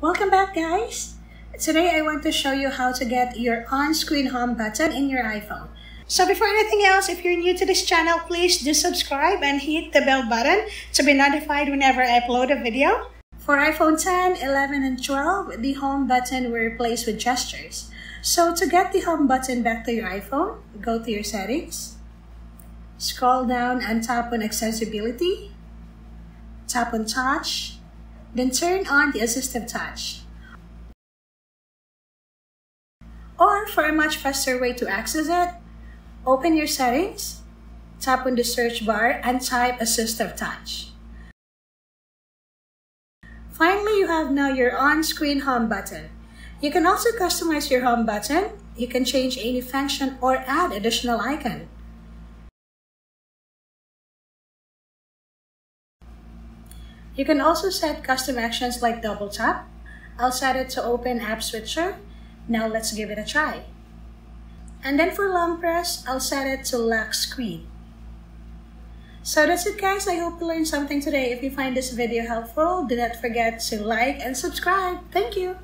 Welcome back guys! Today I want to show you how to get your on-screen home button in your iPhone. So before anything else, if you're new to this channel, please do subscribe and hit the bell button to be notified whenever I upload a video. For iPhone 10, 11, and 12, the home button will replace with gestures. So to get the home button back to your iPhone, go to your settings, scroll down and tap on accessibility, tap on touch, then turn on the assistive touch. Or for a much faster way to access it, open your settings, tap on the search bar and type assistive touch. Finally, you have now your on-screen home button. You can also customize your home button. You can change any function or add additional icon. You can also set custom actions like double tap. I'll set it to open app switcher. Now let's give it a try. And then for long press, I'll set it to lock screen. So that's it guys. I hope you learned something today. If you find this video helpful, do not forget to like and subscribe. Thank you.